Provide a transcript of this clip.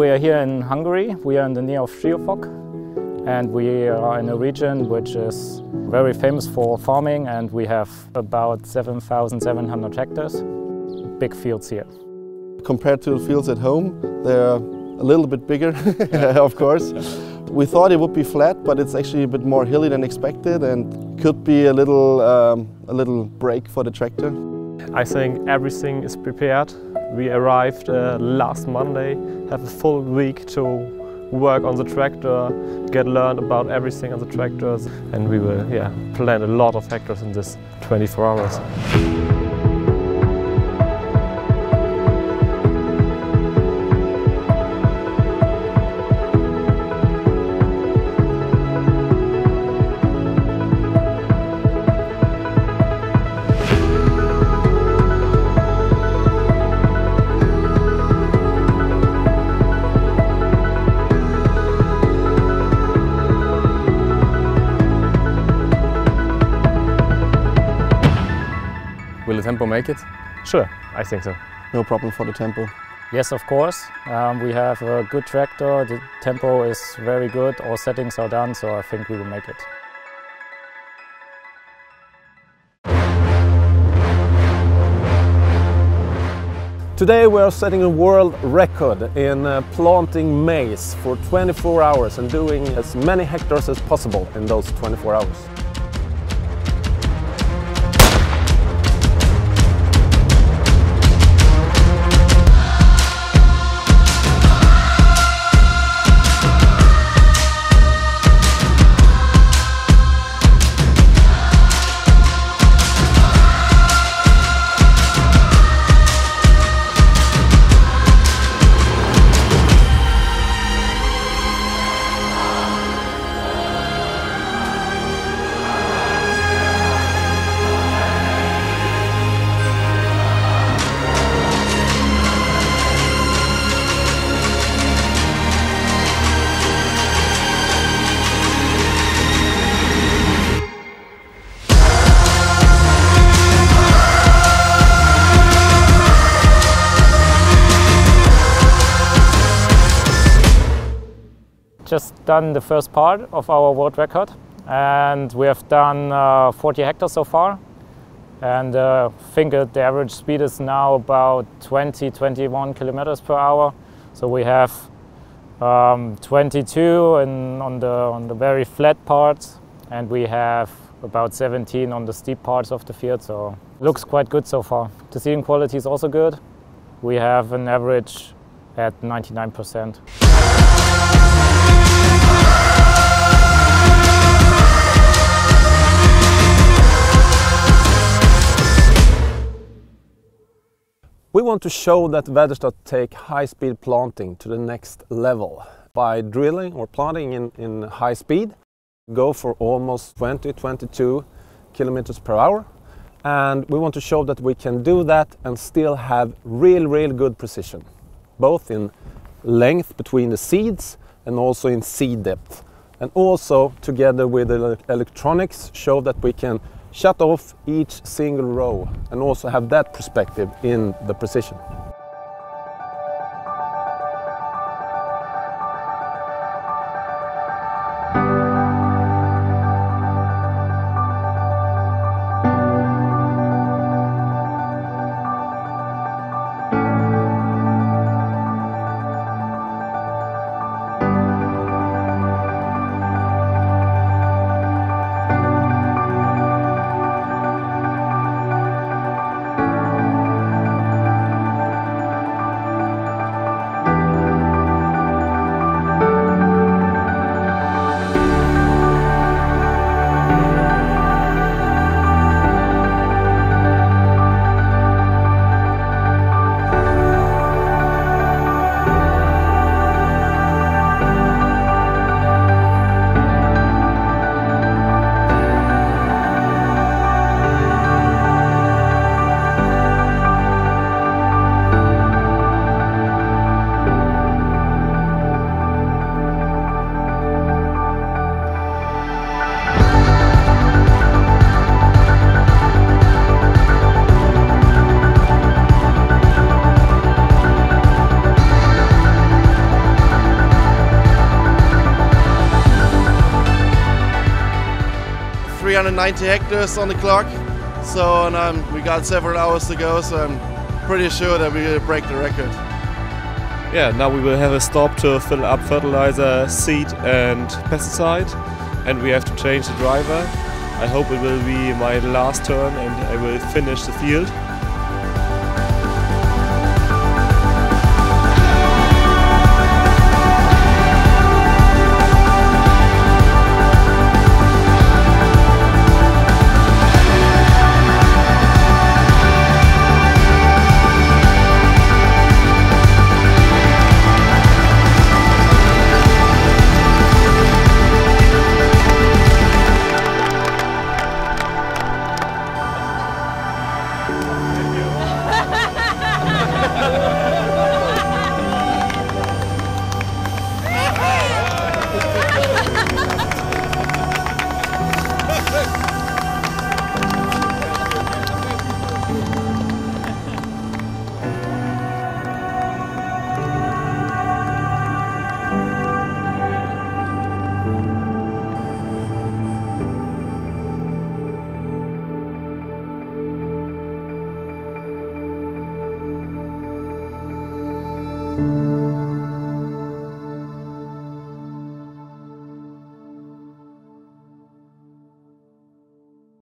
here in Hungary. We are in the near of Siófok and we are in a region which is very famous for farming and we have about 7,700 hectares, big fields here. Compared to the fields at home, they're a little bit bigger, of course. We thought it would be flat, but it's actually a bit more hilly than expected and could be a little, um, a little break for the tractor. I think everything is prepared. We arrived uh, last Monday, have a full week to work on the tractor, get learned about everything on the tractors, and we will yeah, plant a lot of hectares in this 24 hours. Will the tempo make it? Sure, I think so. No problem for the tempo. Yes, of course. Um, we have a good tractor, the tempo is very good, all settings are done, so I think we will make it. Today we are setting a world record in uh, planting maize for 24 hours and doing as many hectares as possible in those 24 hours. Just done the first part of our world record and we have done uh, 40 hectares so far. And uh, think that the average speed is now about 20 21 kilometers per hour. So we have um, 22 in, on the on the very flat parts and we have about 17 on the steep parts of the field. So looks quite good so far. The seeding quality is also good. We have an average at 99 percent We want to show that Väderstad take high-speed planting to the next level by drilling or planting in, in high speed, go for almost 20-22 kilometers per hour. And we want to show that we can do that and still have real, real good precision, both in length between the seeds and also in seed depth. And also together with the electronics show that we can shut off each single row and also have that perspective in the precision. 390 hectares on the clock. So and um, we got several hours to go. So I'm pretty sure that we will break the record. Yeah, now we will have a stop to fill up fertilizer, seed and pesticide and we have to change the driver. I hope it will be my last turn and I will finish the field.